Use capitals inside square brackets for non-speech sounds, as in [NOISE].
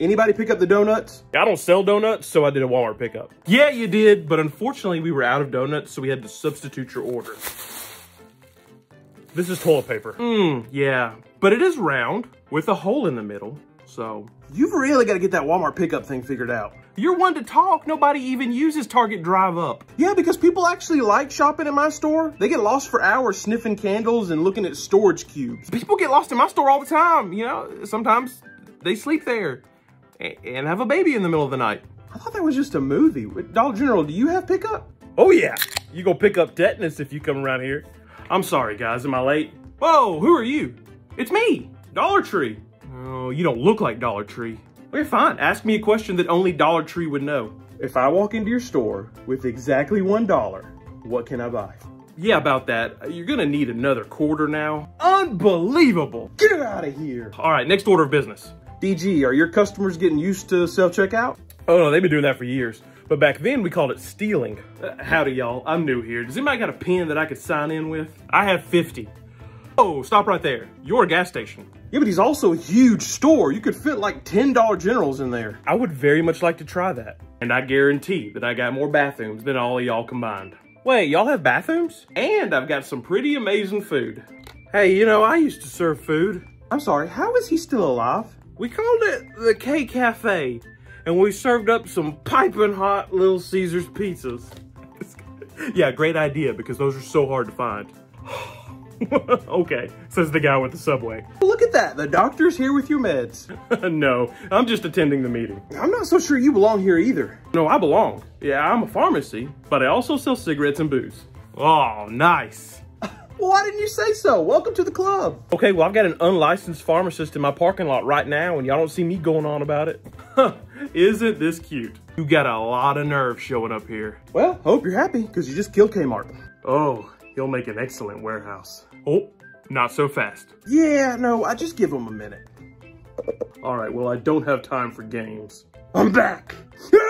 Anybody pick up the donuts? I don't sell donuts, so I did a Walmart pickup. Yeah, you did, but unfortunately we were out of donuts, so we had to substitute your order. This is toilet paper. Hmm, yeah, but it is round with a hole in the middle, so. You've really got to get that Walmart pickup thing figured out. You're one to talk. Nobody even uses Target Drive Up. Yeah, because people actually like shopping in my store. They get lost for hours sniffing candles and looking at storage cubes. People get lost in my store all the time, you know? Sometimes they sleep there and have a baby in the middle of the night. I thought that was just a movie. Dollar General, do you have pickup? Oh yeah, you go pick up tetanus if you come around here. I'm sorry guys, am I late? Whoa, who are you? It's me, Dollar Tree. Oh, you don't look like Dollar Tree. Okay, fine, ask me a question that only Dollar Tree would know. If I walk into your store with exactly one dollar, what can I buy? Yeah, about that. You're gonna need another quarter now. Unbelievable. Get out of here. All right, next order of business. DG, are your customers getting used to self-checkout? Oh no, they've been doing that for years. But back then we called it stealing. Uh, howdy y'all, I'm new here. Does anybody got a pen that I could sign in with? I have 50. Oh, stop right there. You're a gas station. Yeah, but he's also a huge store. You could fit like 10 Dollar Generals in there. I would very much like to try that. And I guarantee that I got more bathrooms than all of y'all combined. Wait, y'all have bathrooms? And I've got some pretty amazing food. Hey, you know, I used to serve food. I'm sorry, how is he still alive? We called it the K Cafe, and we served up some piping hot Little Caesars pizzas. [LAUGHS] yeah, great idea, because those are so hard to find. [LAUGHS] okay, says the guy with the subway. Look at that, the doctor's here with your meds. [LAUGHS] no, I'm just attending the meeting. I'm not so sure you belong here either. No, I belong. Yeah, I'm a pharmacy, but I also sell cigarettes and booze. Oh, nice. Well, why didn't you say so? Welcome to the club. Okay, well, I've got an unlicensed pharmacist in my parking lot right now, and y'all don't see me going on about it. [LAUGHS] Isn't this cute? You got a lot of nerve showing up here. Well, hope you're happy, because you just killed Kmart. Oh, he'll make an excellent warehouse. Oh, not so fast. Yeah, no, I just give him a minute. All right, well, I don't have time for games. I'm back. [LAUGHS]